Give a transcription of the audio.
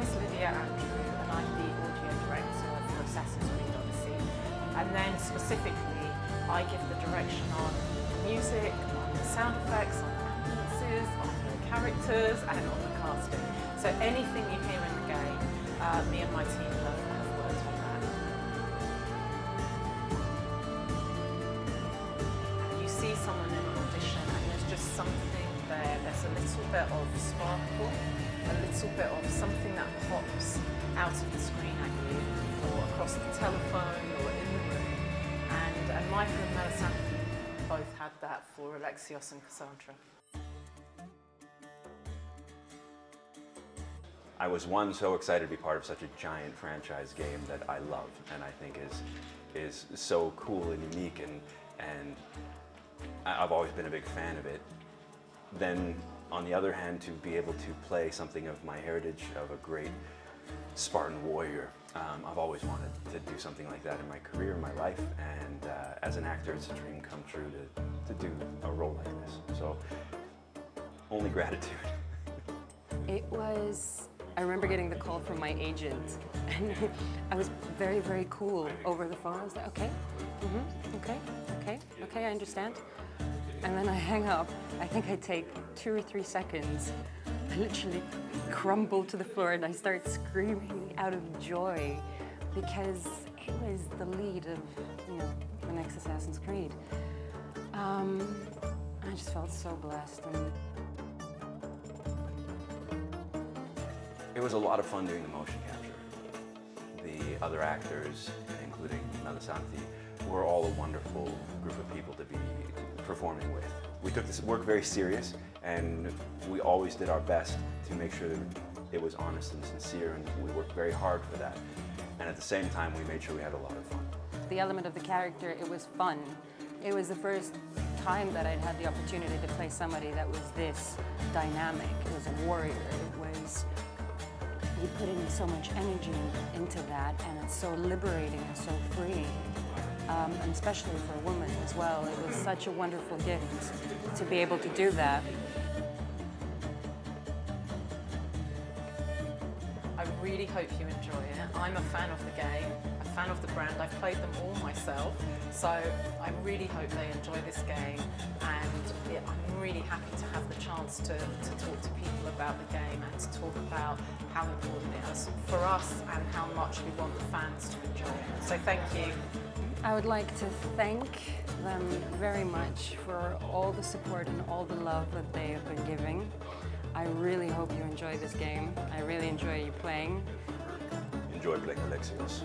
Lydia Andrew and I'm the audio director for Assassin's Creed Odyssey. And then specifically, I give the direction on music, on the sound effects, on the ambiances, on the characters and on the casting. So anything you hear in the game, uh, me and my team have, have worked on that. You see someone in an audition and there's just something a little bit of sparkle, a little bit of something that pops out of the screen at you or across the telephone or in the room. And, and Michael and Melissanthi both had that for Alexios and Cassandra. I was one so excited to be part of such a giant franchise game that I love and I think is is so cool and unique and and I've always been a big fan of it. Then on the other hand to be able to play something of my heritage of a great Spartan warrior. Um, I've always wanted to do something like that in my career, in my life, and uh, as an actor, it's a dream come true to, to do a role like this. So, only gratitude. It was, I remember getting the call from my agent, and I was very, very cool over the phone. I was like, okay, mm-hmm, okay, okay, okay, I understand. And then I hang up. I think I take two or three seconds. I literally crumble to the floor and I start screaming out of joy because it was the lead of, you know, the next Assassin's Creed. Um, I just felt so blessed and It was a lot of fun doing the motion capture. The other actors, including Melissanthi, were all a wonderful group of people to be performing with. We took this work very serious and we always did our best to make sure that it was honest and sincere and we worked very hard for that. And at the same time, we made sure we had a lot of fun. the element of the character, it was fun. It was the first time that I'd had the opportunity to play somebody that was this dynamic. It was a warrior. It was, you put in so much energy into that, and it's so liberating and so freeing. Um, and especially for a woman as well. It was such a wonderful gift to be able to do that. I really hope you enjoy it. I'm a fan of the game, a fan of the brand. I've played them all myself, so I really hope they enjoy this game. And I'm really happy to have the chance to, to talk to people about the game and to talk about how important it is for us and how much we want the fans to enjoy it. So thank you. I would like to thank them very much for all the support and all the love that they have been giving. I really hope you enjoy this game. I really enjoy you playing. Enjoy playing Alexios.